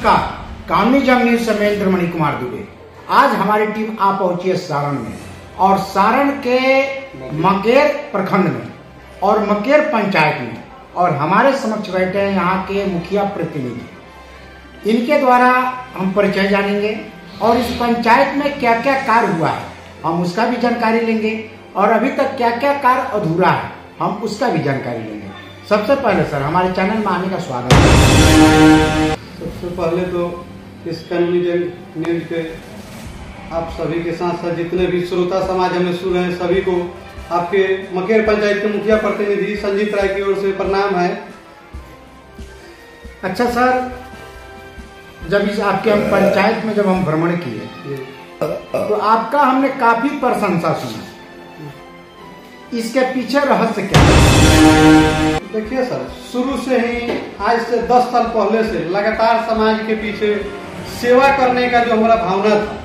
नमस्कार कानूनी जंग न्यूज़ से मैं इंद्रमणि कुमार दुबे। आज हमारी टीम आ पहुँची है सारण में और सारण के मकेर प्रखंड में और मकेर पंचायत में और हमारे समक्ष बैठे हैं यहाँ के मुखिया प्रतिनिधि। इनके द्वारा हम परिचय जानेंगे और इस पंचायत में क्या क्या कार्य हुआ है, हम उसका भी जानकारी लेंगे और अभी तक क्या क्या कार्य अधूरा है, हम उसका भी जानकारी लेंगे। सबसे पहले सर, हमारे चैनल में आने का स्वागत है। सबसे पहले तो इस कानूनी जंग न्यूज़ के आप सभी के साथ साथ जितने भी श्रोता समाज हमें सुन रहे हैं सभी को आपके मकेर पंचायत के मुखिया प्रतिनिधि संजीत राय की ओर से प्रणाम है। अच्छा सर जब इस आपके हम पंचायत में जब हम भ्रमण किए तो आपका हमने काफ़ी प्रशंसा सुना। इसके पीछे रहस्य क्या देखिए सर, शुरू से ही, आज से 10 साल पहले से लगातार समाज के पीछे सेवा करने का जो हमारा भावना था,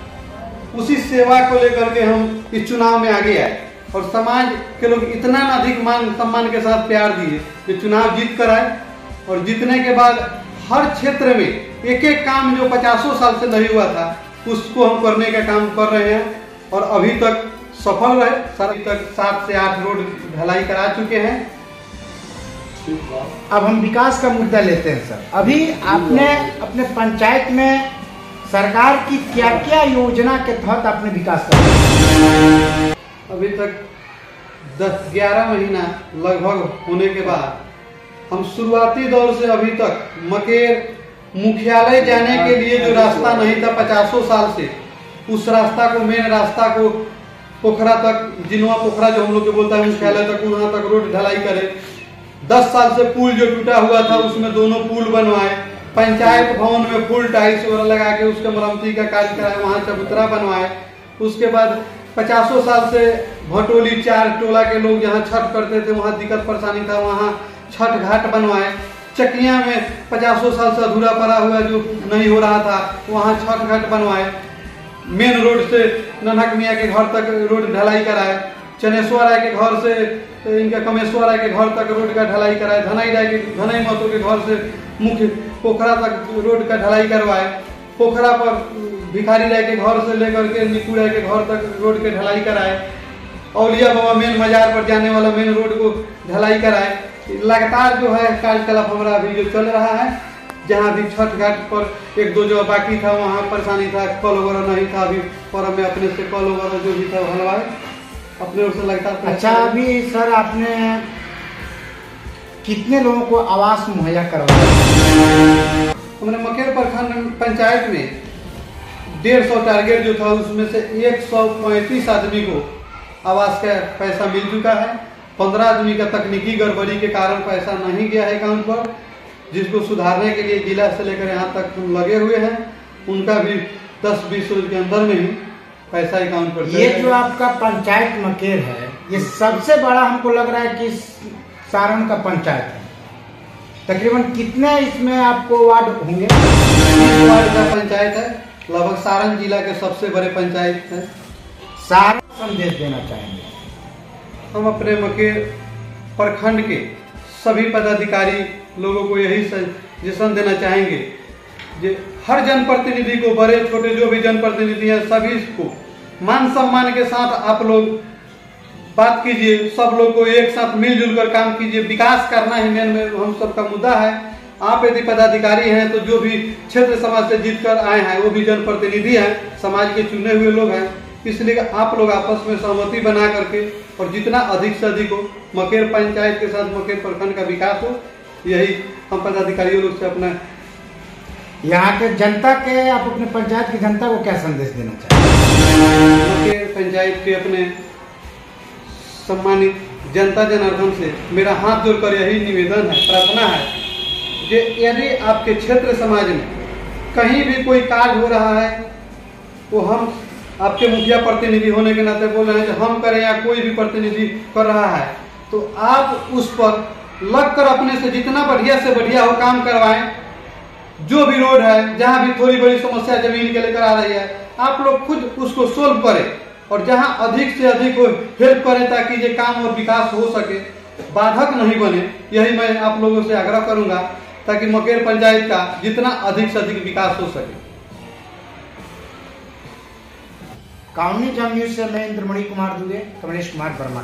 उसी सेवा को लेकर के हम इस चुनाव में आगे आए। और समाज के लोग इतना अधिक मान, सम्मान के साथ प्यार दिए कि चुनाव जीत कर आए। और जीतने के बाद हर क्षेत्र में एक एक काम जो पचासों साल से नहीं हुआ था, उसको हम करने का काम कर रहे हैं। और अभी तक सफल रहे। अभी तक सात से आठ रोड ढलाई करा चुके हैं। अब हम विकास का मुद्दा लेते हैं, सर। अभी आपने अपने पंचायत में सरकार की क्या क्या योजना के तहत आपने विकास कर? अभी तक दस ग्यारह महीना लगभग होने के बाद हम शुरुआती दौर से अभी तक मकेर मुख्यालय जाने के लिए जो रास्ता नहीं था पचासों साल से, उस रास्ता को, मेन रास्ता को पोखरा तक जिनवा पोखरा जो हम लोग के बोलता है मुख्यालय तक वहाँ तक रोड ढलाई करे। दस साल से पुल जो टूटा हुआ था, उसमें दोनों पुल बनवाए। पंचायत भवन में फुल टाइल्स वगैरह लगा के उसके मरम्मती का कार्य कराए, वहाँ चबूतरा बनवाए। उसके बाद पचासों साल से भटोली चार टोला के लोग जहाँ छठ करते थे, वहाँ दिक्कत परेशानी था, वहाँ छठ घाट बनवाए। चकिया में पचासों साल से अधूरा पड़ा हुआ जो नहीं हो रहा था, वहाँ छठ घाट बनवाए। मेन रोड से ननहक मियाँ के घर तक रोड ढलाई कराए चनेश्वर राय के घर से, इनका कमेश्वर राय के घर तक रोड का ढलाई कराए धनई राय के, धनई महतो के घर से मुख्य पोखरा तक रोड का ढलाई करवाए, पोखरा पर भिखारी राय के घर से लेकर के निकू राय के घर तक रोड के ढलाई कराए, औलिया बाबा मेन मजार पर जाने वाला मेन रोड को ढलाई कराए। लगातार जो है कार्यकलाप हमारा अभी जो चल रहा है जहाँ भी छठ घाट पर एक दो जो बाकी था वहाँ परेशानी था कॉल वगैरह नहीं था अभी पर्व में अपने से कल वगैरह जो भी था हलवाए। अपने ओर से लगातार प्रयास अच्छा हैं। अभी सर आपने कितने लोगों को आवास मुहैया करवाया? हमने मकेर प्रखंड पंचायत में डेढ़ सौ टारगेट जो था उसमें से एक सौ पैंतीस आदमी को आवास का पैसा मिल चुका है। पंद्रह आदमी का तकनीकी गड़बड़ी के कारण पैसा नहीं गया है अकाउंट पर। जिसको सुधारने के लिए जिला से लेकर यहाँ तक हम लगे हुए हैं उनका भी दस बीस रोज के अंदर में ही पैसा अकाउंट पर ये जो आपका पंचायत मकेर है ये सबसे बड़ा हमको लग रहा है कि सारण का पंचायत है। तकरीबन कितने इसमें आपको वार्ड होंगे? वार्ड का पंचायत है लगभग सारण जिला के सबसे बड़े पंचायत है। सारा संदेश देना चाहेंगे। हम अपने मकेर प्रखंड के सभी पदाधिकारी लोगों को यही सजेशन देना चाहेंगे। जे हर जनप्रतिनिधि को, बड़े, छोटे, जो भी जनप्रतिनिधि हैं, सभी को मान सम्मान के साथ आप लोग बात कीजिए, सब लोग को एक साथ मिलजुल कर काम कीजिए। विकास करना ही मेन में हम सबका मुद्दा है। आप यदि पदाधिकारी हैं तो जो भी क्षेत्र समाज से जीत कर आए हैं, वो भी जनप्रतिनिधि हैं, समाज के चुने हुए लोग हैं। इसलिए आप लोग आपस में सहमति बना करके और जितना अधिक से अधिक हो मकेर पंचायत के साथ मकेर प्रखंड का विकास हो यही हम पदाधिकारियों लोग से अपना यहाँ के जनता के आप अपने पंचायत की जनता को क्या संदेश देना चाहिए मकेर पंचायत के अपने सम्मानित जनता जनार्दन से मेरा हाथ जोड़कर यही निवेदन है प्रार्थना है कि यदि आपके क्षेत्र समाज में कहीं भी कोई कार्य हो रहा है तो हम आपके मुखिया प्रतिनिधि होने के नाते बोल रहे हैं कि हम करें या कोई भी प्रतिनिधि कर रहा है। तो आप उस पर लग कर अपने से जितना बढ़िया से बढ़िया हो काम करवाएँ, जो भी रोड है, जहाँ भी थोड़ी बड़ी समस्या ज़मीन के लेकर आ रही है, आप लोग खुद उसको सोल्व करें और जहाँ अधिक से अधिक हेल्प करें ताकि ये काम और विकास हो सके। बाधक नहीं बने, यही मैं आप लोगों से आग्रह करूँगा ताकि मकेर पंचायत का जितना अधिक से अधिक विकास हो सके। काउनी जम न्यूज़ से मैं इंद्रमणि कुमार दुबे कमलेश कुमार वर्मा